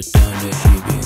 The time that he be